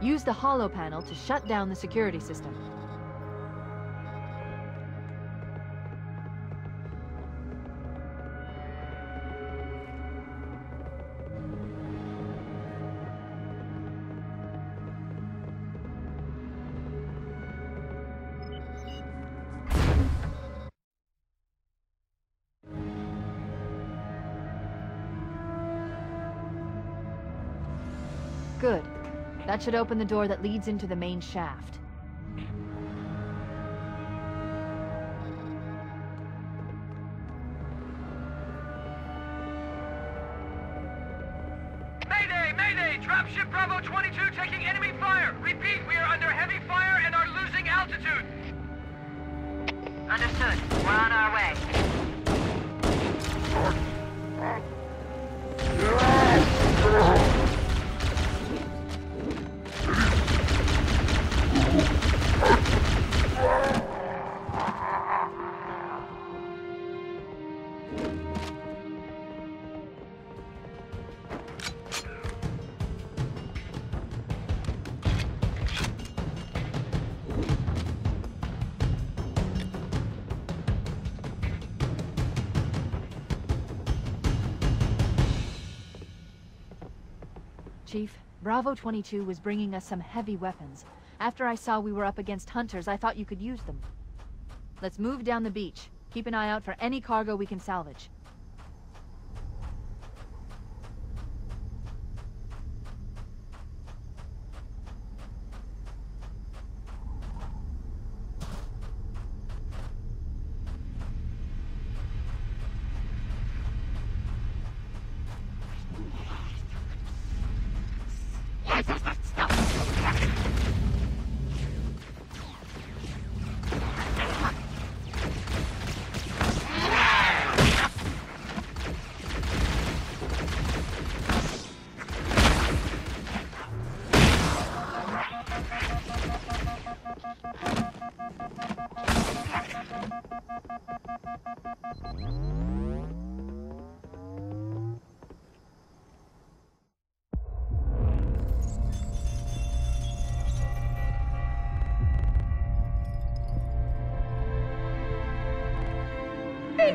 Use the holo panel to shut down the security system. That should open the door that leads into the main shaft. Mayday! Mayday! Dropship Bravo 22 taking enemy fire! Repeat, we are under heavy fire and are losing altitude! Understood. We're on our way. Chief, Bravo 22 was bringing us some heavy weapons. After I saw we were up against hunters, I thought you could use them. Let's move down the beach. Keep an eye out for any cargo we can salvage.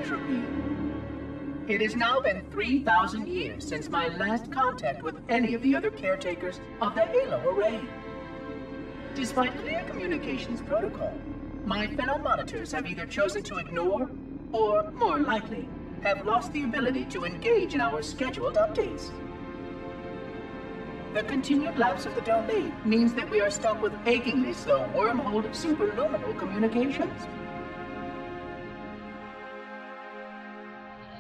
Entropy. It has now been 3,000 years since my last contact with any of the other caretakers of the Halo Array. Despite clear communications protocol, my fellow monitors have either chosen to ignore, or, more likely, have lost the ability to engage in our scheduled updates. The continued lapse of the domain means that we are stuck with achingly slow wormhole superluminal communications.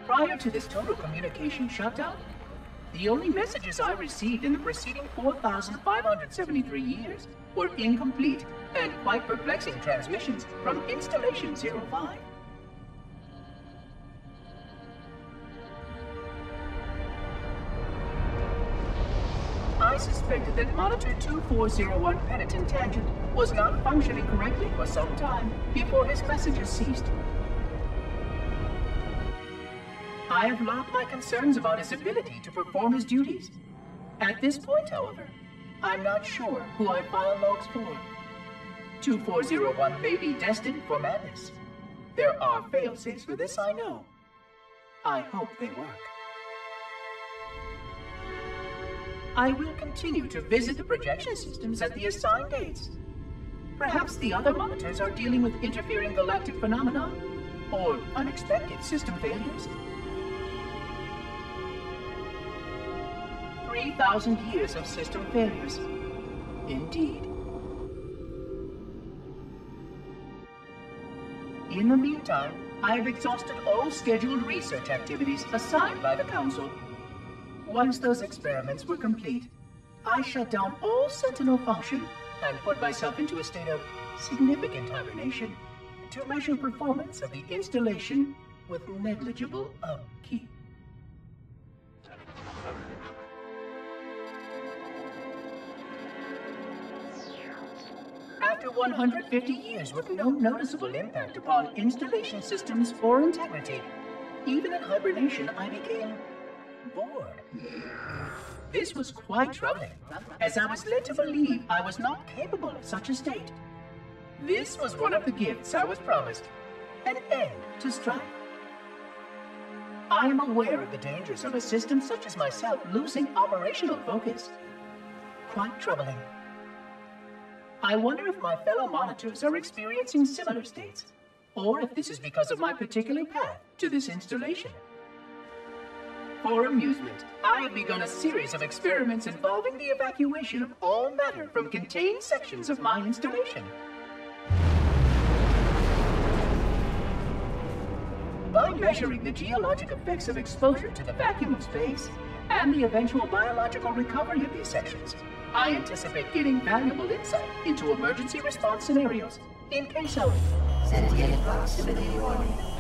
Prior to this total communication shutdown, the only messages I received in the preceding 4,573 years were incomplete and quite perplexing transmissions from Installation 05. I suspected that Monitor 2401 Penitent Tangent was not functioning correctly for some time before his messages ceased. I have logged my concerns about his ability to perform his duties. At this point, however, I'm not sure who I file logs for. 2401 may be destined for madness. There are failsafes for this, I know. I hope they work. I will continue to visit the projection systems at the assigned dates. Perhaps the other monitors are dealing with interfering galactic phenomena or unexpected system failures. 3,000 years of system failures. Indeed. In the meantime, I have exhausted all scheduled research activities assigned by the Council. Once those experiments were complete, I shut down all Sentinel function and put myself into a state of significant hibernation to measure performance of the installation with negligible upkeep. After 150 years with no noticeable impact upon installation systems or integrity, even in hibernation I became bored. This was quite troubling, as I was led to believe I was not capable of such a state. This was one of the gifts I was promised an end to strife. I am aware of the dangers of a system such as myself losing operational focus. Quite troubling. I wonder if my fellow monitors are experiencing similar states, or if this is because of my particular path to this installation. For amusement, I have begun a series of experiments involving the evacuation of all matter from contained sections of my installation. By measuring the geologic effects of exposure to the vacuum of space and the eventual biological recovery of these sections, I anticipate getting valuable insight into emergency response scenarios in case of Sentient proximity warning.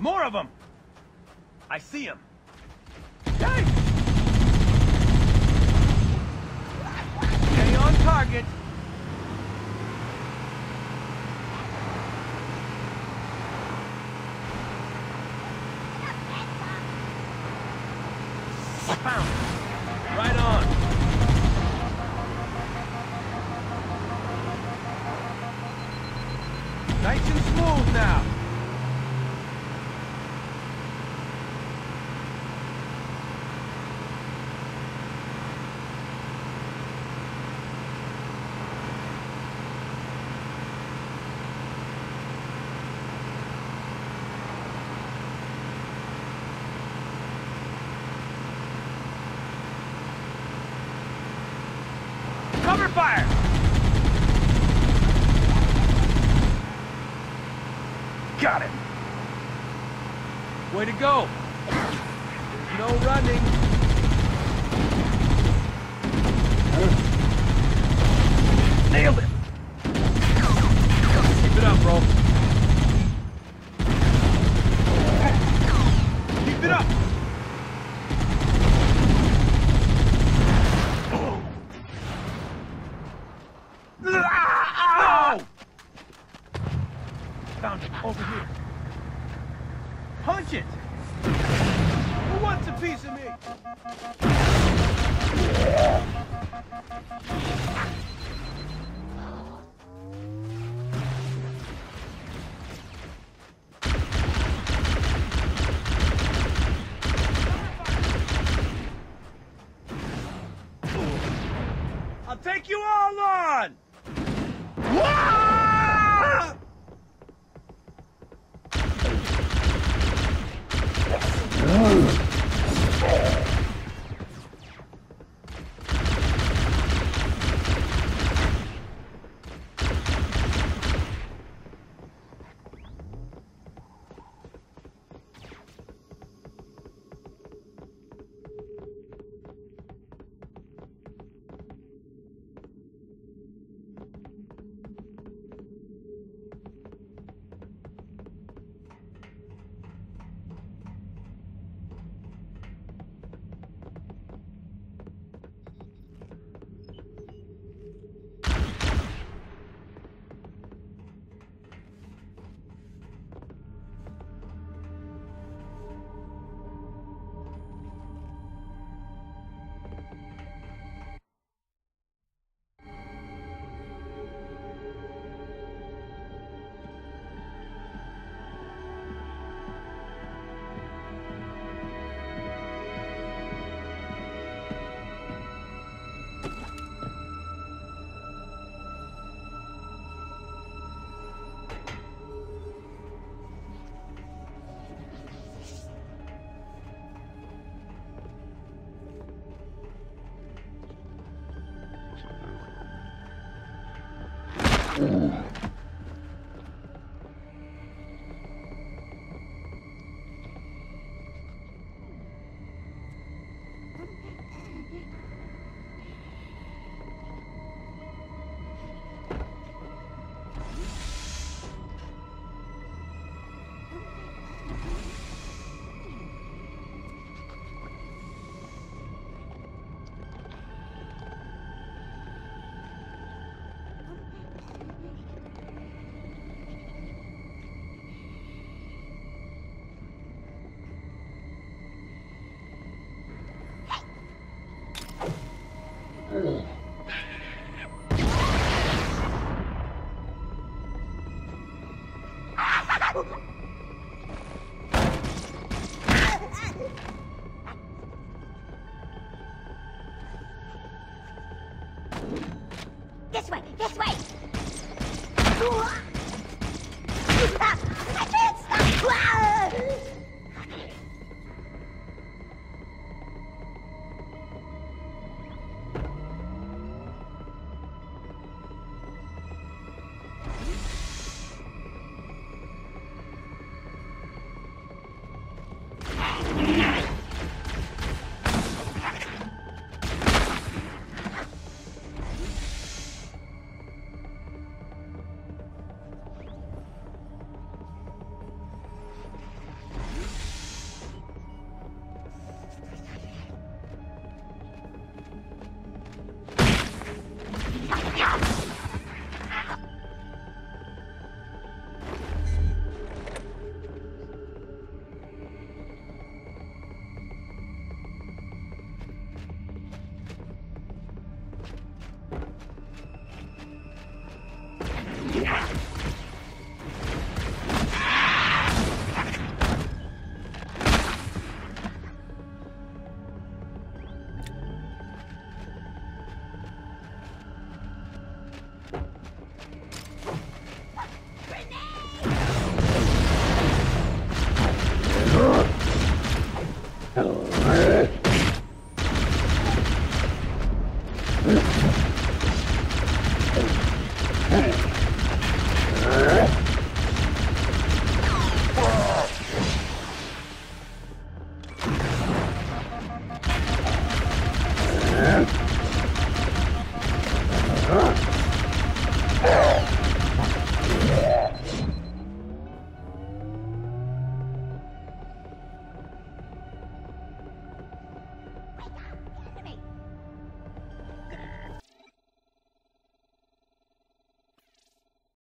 More of them! I see them. Hey! Stay on target. Found. it. Right on. Nice and smooth now. Cover fire! Got him. Way to go. There's no running. Nailed it. Keep it up, bro. Keep it up. You all on! Wah! This way,